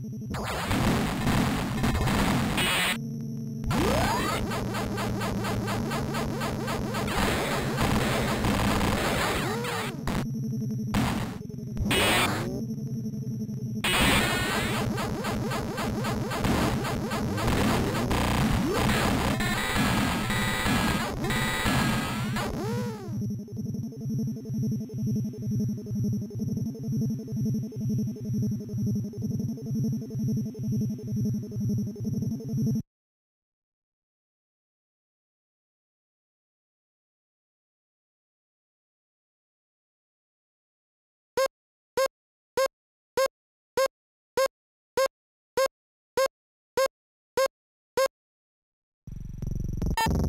Ha ha ha ha! You